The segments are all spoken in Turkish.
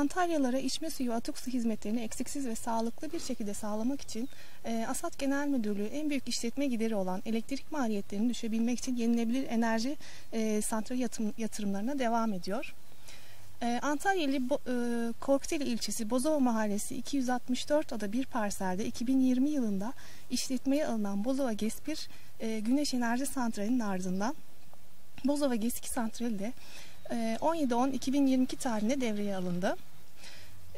Antalyalara içme suyu atık su hizmetlerini eksiksiz ve sağlıklı bir şekilde sağlamak için e, ASAD Genel Müdürlüğü en büyük işletme gideri olan elektrik maliyetlerini düşebilmek için yenilebilir enerji e, santral yatırım, yatırımlarına devam ediyor. E, Antalya ili Bo, e, Korkuteli ilçesi Bozova Mahallesi 264 ada bir parselde 2020 yılında işletmeye alınan Bozova GES 1 e, güneş enerji santralinin ardından Bozova GES 2 santrali de 17-10-2022 tarihinde devreye alındı.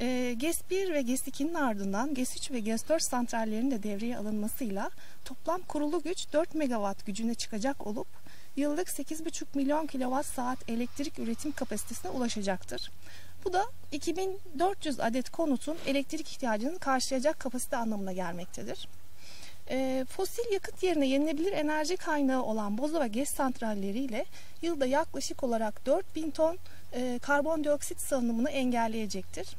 E, GES 1 ve GES 2'nin ardından GES 3 ve GES 4 santrallerinin de devreye alınmasıyla toplam kurulu güç 4 megawatt gücüne çıkacak olup yıllık 8,5 milyon kilowatt saat elektrik üretim kapasitesine ulaşacaktır. Bu da 2400 adet konutun elektrik ihtiyacını karşılayacak kapasite anlamına gelmektedir. E, fosil yakıt yerine yenilebilir enerji kaynağı olan Bozova GES santralleriyle yılda yaklaşık olarak 4000 ton e, karbondioksit salınımını engelleyecektir.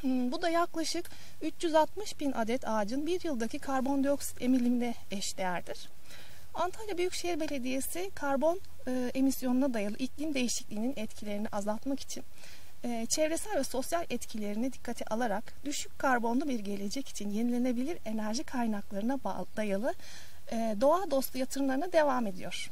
Hmm, bu da yaklaşık 360 bin adet ağacın bir yıldaki karbondioksit emilimine eşdeğerdir. Antalya Büyükşehir Belediyesi karbon e, emisyonuna dayalı iklim değişikliğinin etkilerini azaltmak için e, çevresel ve sosyal etkilerini dikkate alarak düşük karbonlu bir gelecek için yenilenebilir enerji kaynaklarına dayalı e, doğa dostu yatırımlarına devam ediyor.